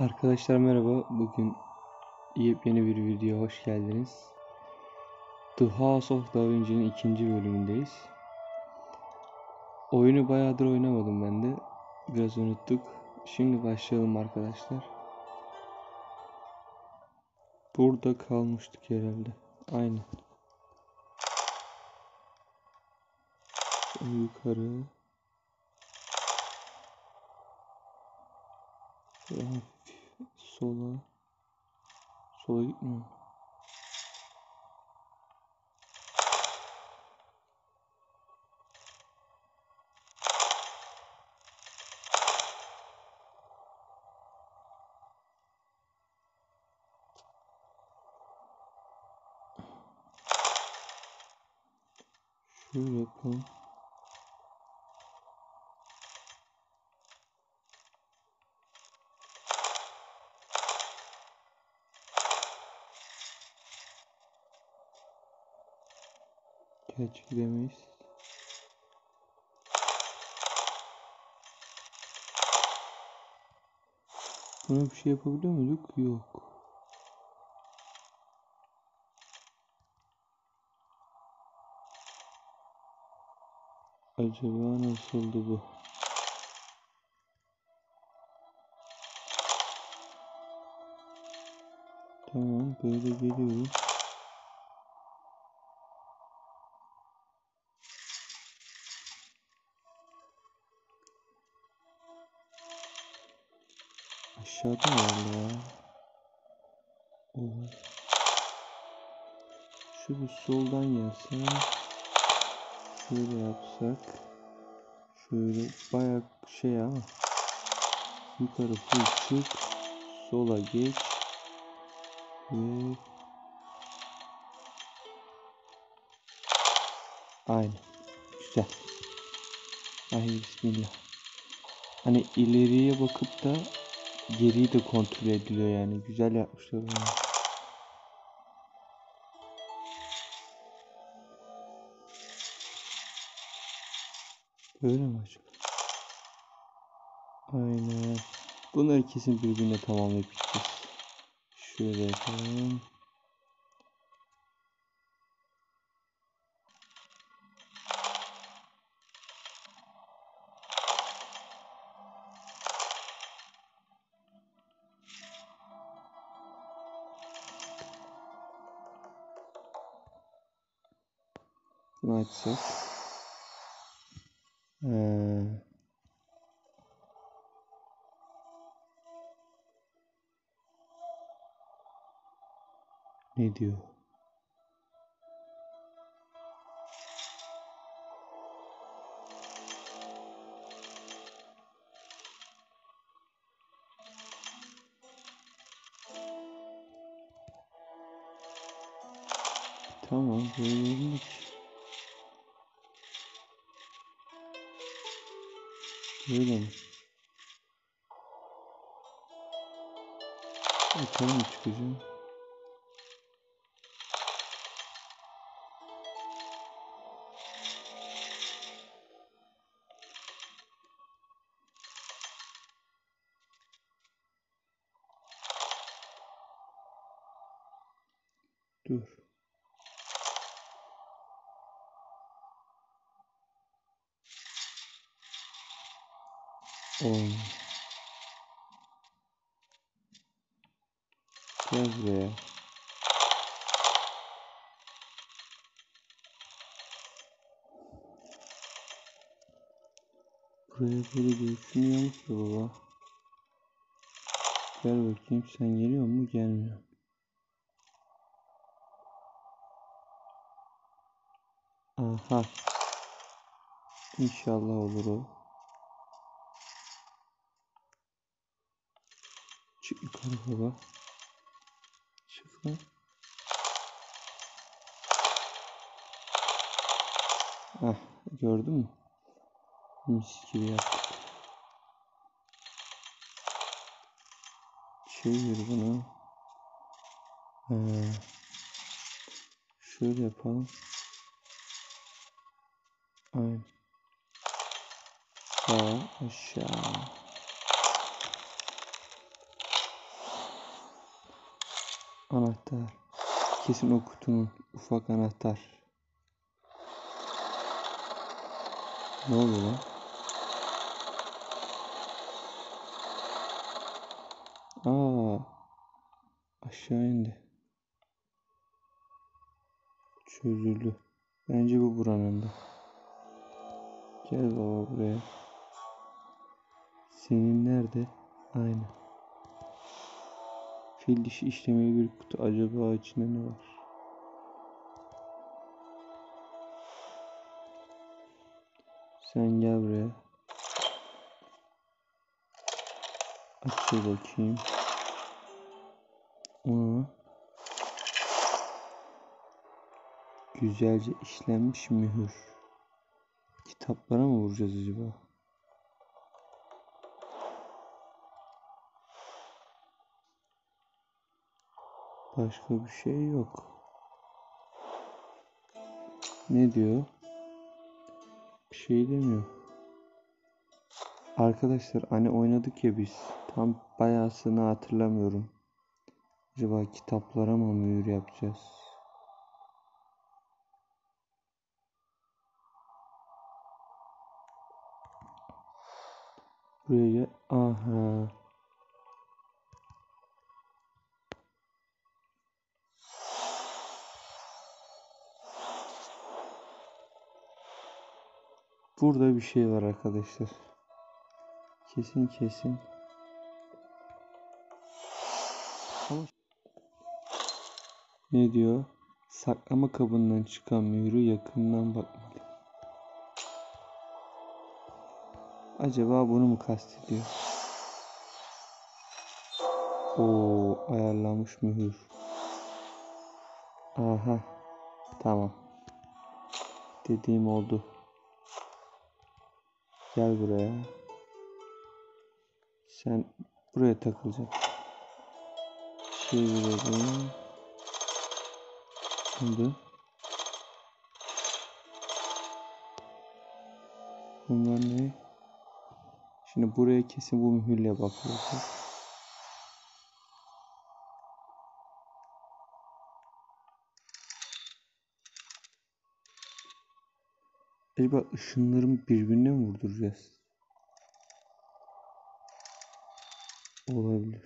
Arkadaşlar merhaba. Bugün yepyeni bir videoya hoş geldiniz. The House of Da Vinci'nin ikinci bölümündeyiz. Oyunu bayağıdır oynamadım ben de. Biraz unuttuk. Şimdi başlayalım arkadaşlar. Burada kalmıştık herhalde. Aynen. Yukarı. Hafif sola. Sola gitmiyor. Şöyle yapalım. Gerçi gidemeyiz. Buna bir şey yapabiliyor muyduk? Yok. Acaba nasıldı bu? Tamam böyle geliyoruz. Mı vardı ya? Oo. Şu bir soldan gelsem. Şöyle yapsak. Şöyle bayağı şey ama. Yukarı full çık. Sola geç. Ve Aynen. Güzel. Ay bismillah. Hani ileriye bakıp da geriyi de kontrol ediliyor yani. Güzel yapmışlar onu. Böyle mi acaba? Aynen. Bunları kesin birbirine tamamlayıp gideceğiz. Şöyle yapalım. Açsak. Ee, uh, ne diyor? Böyle mi? Yukarı mı çıkacağım? On. Gel buraya. Buraya böyle geçmiyormuş ya baba. Gel bakayım sen geliyor mu gelmiyor. Aha. İnşallah olur o. Çık yukarı baba. Çık lan. Ah gördün mü? Mis gibi yaptık. Çevir bunu. Ee, şöyle yapalım. Aynen. Sağ aşağı. Anahtar. Kesin o kutunun ufak anahtar. Ne oluyor lan? Aa, aşağı indi. Çözüldü. Bence bu buranın da. Gel baba buraya. Senin nerede? Aynen. Fil dişi işlemeli bir kutu. Acaba içinde ne var? Sen gel buraya. Açıyor bakayım. Onu güzelce işlenmiş mühür. Kitaplara mı vuracağız acaba? Başka bir şey yok. Ne diyor? Bir şey demiyor. Arkadaşlar hani oynadık ya biz. Tam bayağısını hatırlamıyorum. Acaba kitaplara mı mühür yapacağız? Buraya. Aha. Burada bir şey var arkadaşlar. Kesin kesin. Ne diyor? Saklama kabından çıkan mührü yakından bakmalı. Acaba bunu mu kastediyor? Oo, ayarlanmış mühür. Aha. Tamam. Dediğim oldu. Gel buraya. Sen buraya takılacaksın. Çevirelim. Şimdi. Bunlar ne? Şimdi buraya kesin bu mühürle bakılacak. Acaba ışınları birbirine mi vurduracağız? Olabilir.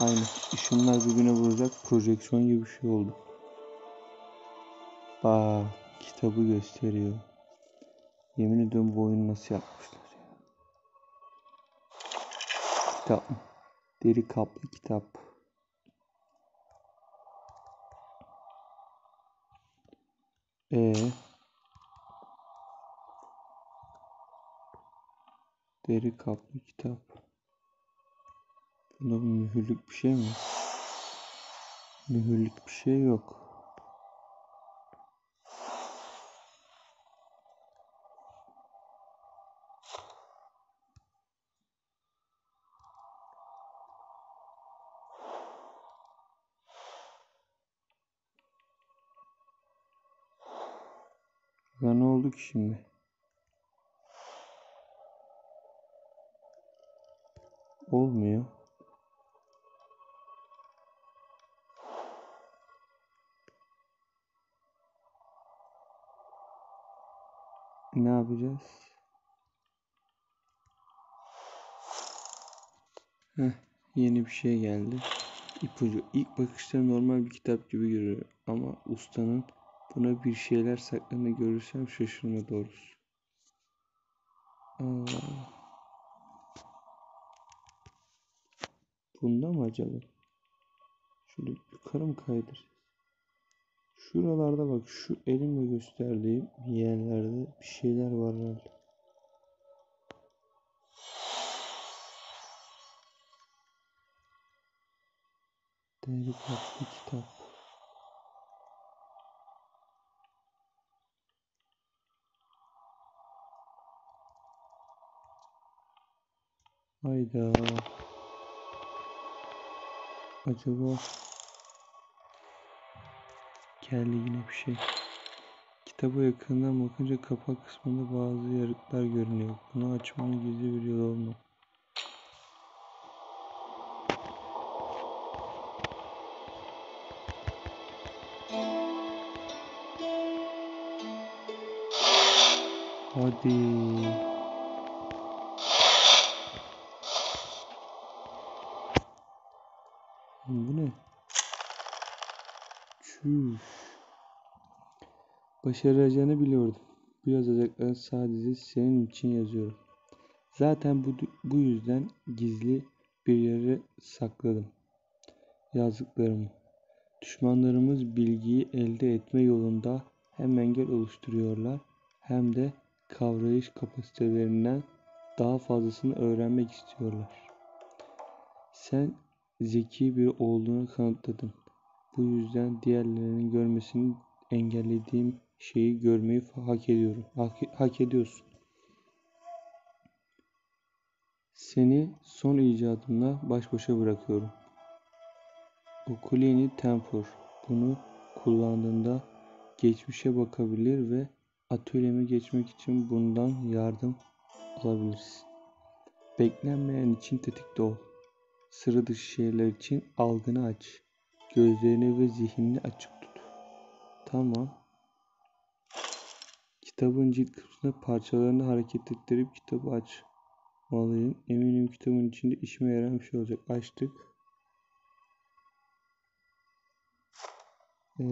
Aynen. Işınlar birbirine vuracak. Projeksiyon gibi bir şey oldu. Bak kitabı gösteriyor. Yemin ediyorum bu oyunu nasıl yapmışlar ya. Kitap mı? Deri kaplı kitap. E Deri kaplı kitap. Bunda mühürlük bir şey mi? Mühürlük bir şey yok. Ya ne oldu ki şimdi? Olmuyor. Ne yapacağız? Heh, yeni bir şey geldi. İpucu. İlk bakışta normal bir kitap gibi görünüyor ama ustanın buna bir şeyler sakladığını görürsem şaşırma doğrusu. Aa. Bunda mı acaba? Şöyle yukarı mı kaydır? Şuralarda bak şu elimle gösterdiğim yerlerde bir şeyler var herhalde. Kaplı kitap. Hayda. geldi yine bir şey. Kitaba yakından bakınca kapak kısmında bazı yarıklar görünüyor. Bunu açmanın gizli bir yolu olmalı. Hadi. Bu ne? Çüş. Başaracağını biliyordum. Bu yazacakları sadece senin için yazıyorum. Zaten bu, bu yüzden gizli bir yere sakladım yazdıklarımı. Düşmanlarımız bilgiyi elde etme yolunda hem engel oluşturuyorlar hem de kavrayış kapasitelerinden daha fazlasını öğrenmek istiyorlar. Sen zeki biri olduğunu kanıtladın. Bu yüzden diğerlerinin görmesini engellediğim şeyi görmeyi hak ediyorum. Hak, hak ediyorsun. Seni son icadımla baş başa bırakıyorum. Okulini Tempor. Bunu kullandığında geçmişe bakabilir ve atölyeme geçmek için bundan yardım alabilirsin. Beklenmeyen için tetikte ol. Sıra dışı şeyler için algını aç. Gözlerini ve zihnini açık tut. Tamam. Kitabın cilt kısmında parçalarını hareket ettirip kitabı açmalıyım. Eminim kitabın içinde işime yarayan bir şey olacak. Açtık. Ee,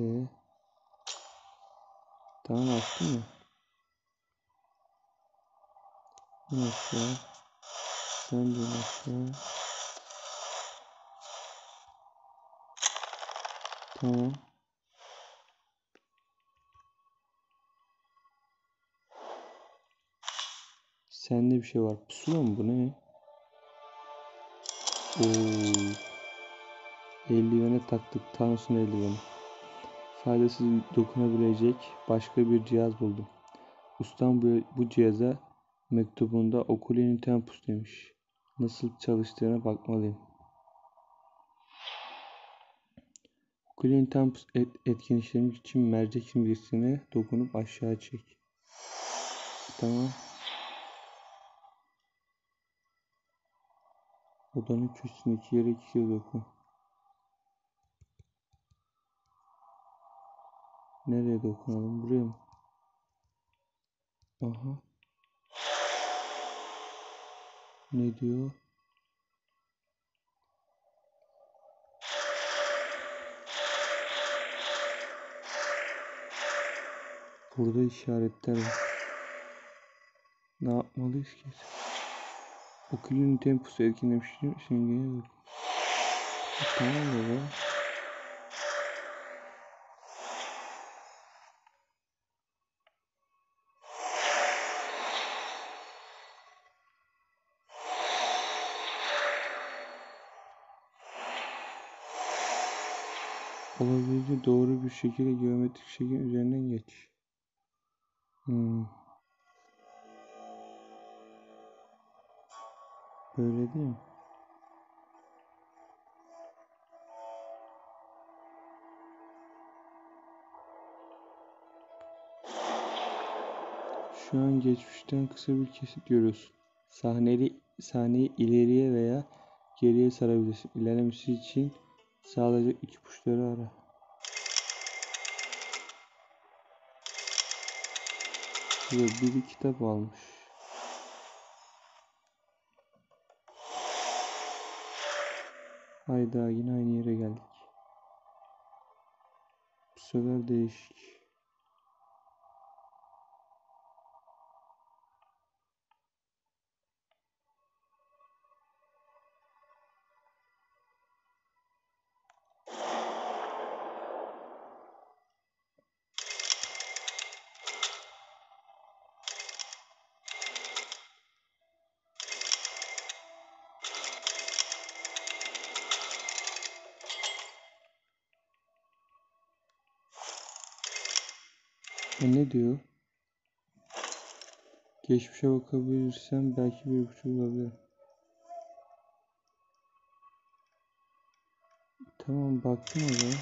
tamam açtım mı? Aşağı. Sen de in Tamam. Sende bir şey var. Pusula mı bu ne? Oo. Eldivene taktık. Thanos'un eldiveni. Faydasız dokunabilecek başka bir cihaz buldum. Ustam bu, bu cihaza mektubunda Oculini Tempus demiş. Nasıl çalıştığına bakmalıyım. Oculini Tempus et, etkinleştirmek için mercek simgesine dokunup aşağı çek. Tamam. Odanın köşesindeki yere iki kez dokun. Nereye dokunalım? Buraya mı? Aha. Ne diyor? Burada işaretler var. Ne yapmalıyız ki? Okulun temposu etkilemiştim. Simgeye bak. Tamam baba. Olabildiğince doğru bir şekilde geometrik şeklin üzerinden geç. Hmm. Böyle değil mi? Şu an geçmişten kısa bir kesit görüyorsun. Sahneli, sahneyi ileriye veya geriye sarabilirsin. İlerlemesi için sağlayacak iki puşları ara. Burada biri kitap almış. Hayda yine aynı yere geldik. Bu sefer değişik. E ne diyor? Geçmişe bakabilirsem belki bir buçuk olabilir. Tamam baktım o zaman.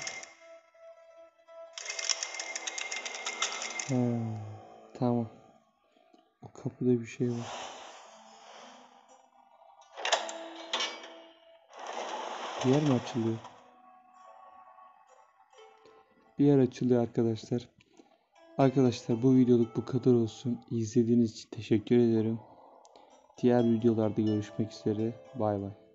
Ha, tamam. O kapıda bir şey var. Bir yer mi açılıyor? Bir yer açılıyor arkadaşlar. Arkadaşlar bu videoluk bu kadar olsun. İzlediğiniz için teşekkür ederim. Diğer videolarda görüşmek üzere. Bay bay.